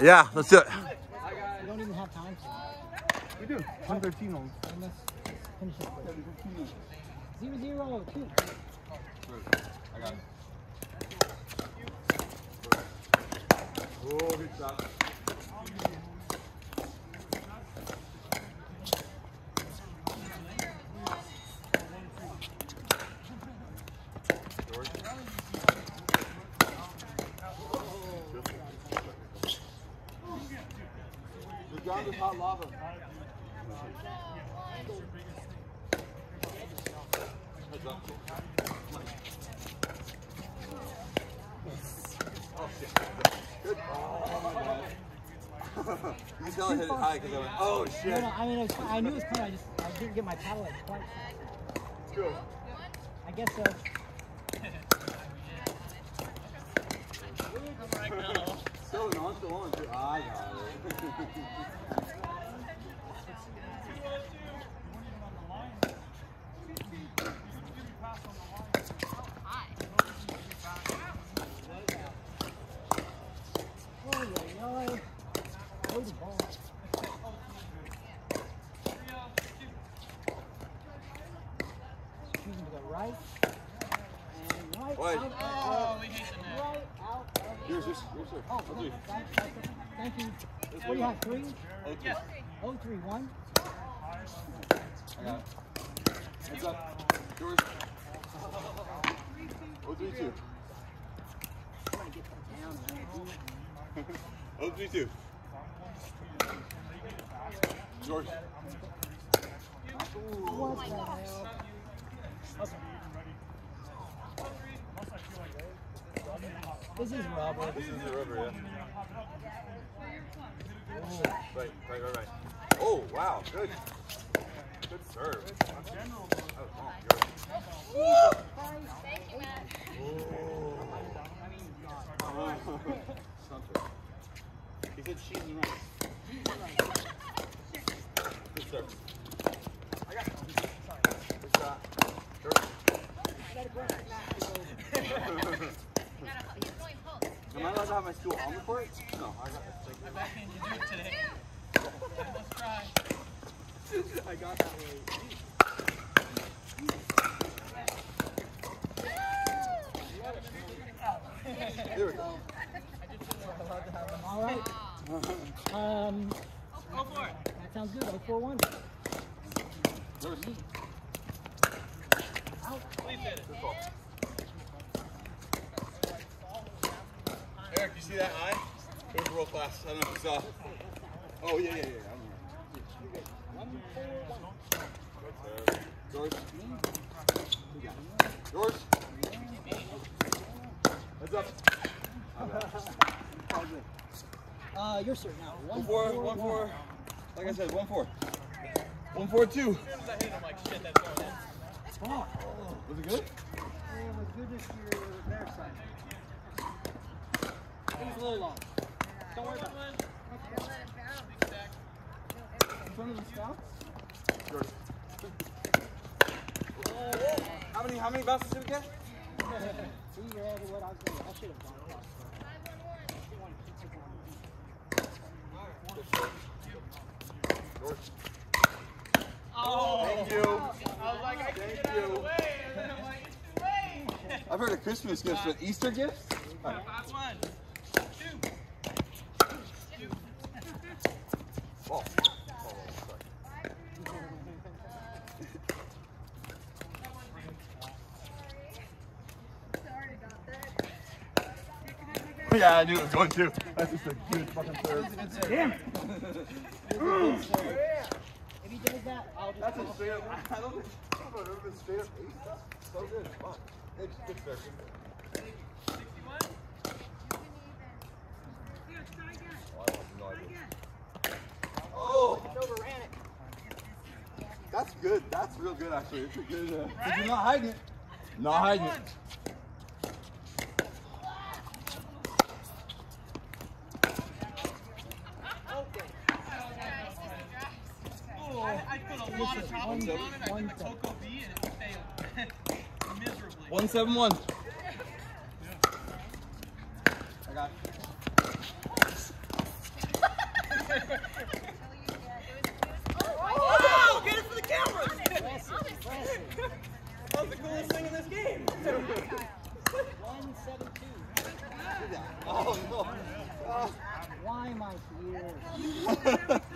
Yeah, let's do it. We don't even have time. We do. 113 on. Zero, zero, two. I got it. Oh, good shot. Oh shit. Good. Oh you can tell I hit it high because I went, oh No, shit. no, I mean, was, I knew it was coming. I just I didn't get my paddle like quite. Good. I guess so. So nonchalant. I got it. Oh, yeah, yeah. Oh, the ball. Choosing to go right. And right Wait. out Oh, we hit the net. Right out Here's this. Here's this. Oh, I'll thank, thank you. Thank you. What do you have? Three? Okay. Oh, oh, three, one. I got it. Heads up. Yours. Oh, three, two. I'm gonna get that down. Oh, three, two. George. What the hell? This is rubber. This is the rubber, yeah. Oh. Right, right, right, right. Oh, wow. Good. Good serve. That was long. Yours. Something. He said cheese and rice. Good serve. I got it. Good shot. Am I allowed to have my stool on the court? No, I got it. I backhand you do it today. Let's try. I got that way. There we go. All right. Um, Go for it. that sounds good. Oh, four, one. Yours. Please hit it. Good call. Eric, you see that eye? It was world class. I don't know if you saw. Oh, yeah, yeah, yeah. George. George. Heads up. Uh, your serve now. One One, four, four, one four. Like I said, one four. One four two. As soon as I hit it, like, shit, that's going in. Fuck. Was it good? Oh, my goodness, your their side. It was a little long. Don't worry about it. In front of the scouts? George. How many how many bounces did we get? See, you're ahead of what I was going to I should have gone across. George. Oh. Thank you. I was like, I can Thank get out of the you. way. And then I'm like, it's too late. I've heard of Christmas gifts, but Easter gifts? Last one. Yeah, I knew it was going to. That's just a good fucking serve. Damn it. If he does that, I'll just. That's a straight up. I don't think I've ever been straight up ace stuff. So good. Fuck. It's good serve. 61? Oh, I have no idea. Oh, overran it. that's good. That's real good, actually. It's a good. Uh, 'cause You're not hiding it. Not hiding it. Oh, I, I put a lot of toppings on it. I One did the Cocoa B and it failed. Miserably. One seven one. I got. it. Oh, get it for the cameras! Impressive, impressive. That was the coolest thing in this game. One seven two. Oh no. Oh. Why am I here?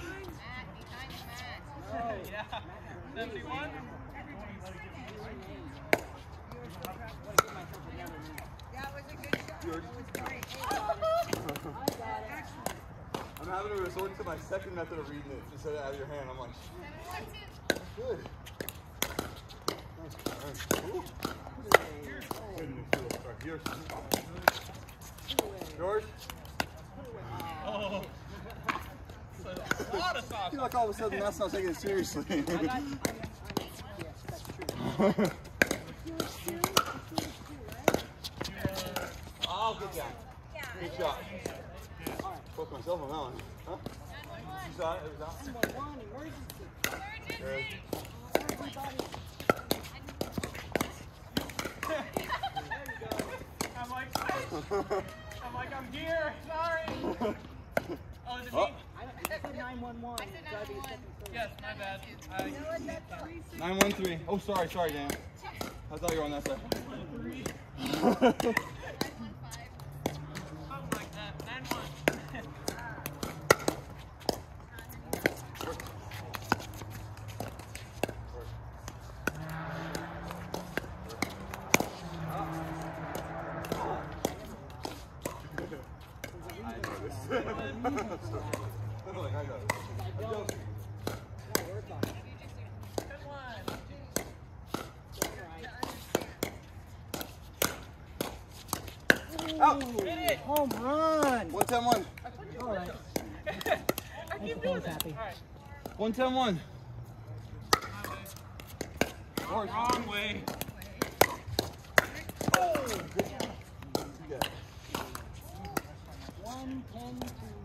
Oh, Yeah. 71? Yours. I'm having to resort to my second method of reading it. Set it out of your hand. I'm like, good. Goodness. Yours. Yours. A lot I feel like all of a sudden that's not taking it seriously. I got, I got, I got, yes, that's true. oh, good job. Good shot. Spoke myself on that one. Huh? You saw it? It was out. emergency. There. I'm like, I'm like, I'm here. Sorry. Oh, is it Oh. me? I, I said 911. It's gotta be a second service. Yes, my bad. I, 913. Oh, sorry, sorry, Dan. I thought you were on that side. something like that. 9 1. I know Out. Home run. 110 1. All right. I keep doing that. Happy. All right. 110 1. Wrong way. Wrong way. Oh, good. Yeah. 110 2.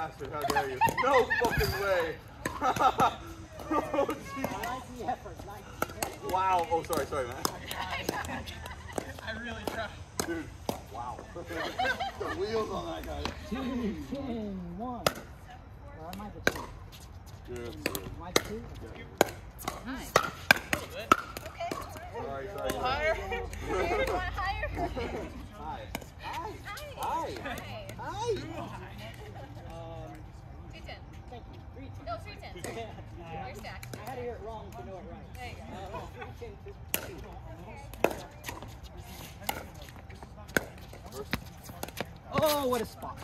Bastard. How dare you? No fucking way. oh, jeez. I like the effort. Nice. wow. Oh, sorry, sorry, man. I really tried. Dude. Wow. the wheels on that guy. Two, ten, one. Or am I the two? Yeah. Am I the two? A little bit. Sorry, A sorry. little sorry. higher. Hi. Hi. Hi. Hi. Um, thank you. Three tens. No, three tens. Two tens. Uh, I had to hear it wrong to know it right. There you go. Uh, three tens is two. Oh, what a spot.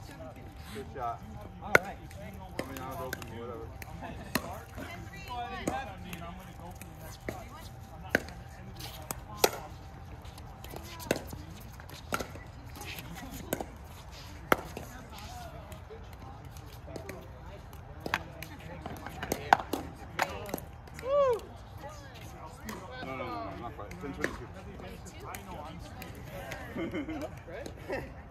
Good shot. All right. I mean, I was open, whatever. 10, 3, 1. 10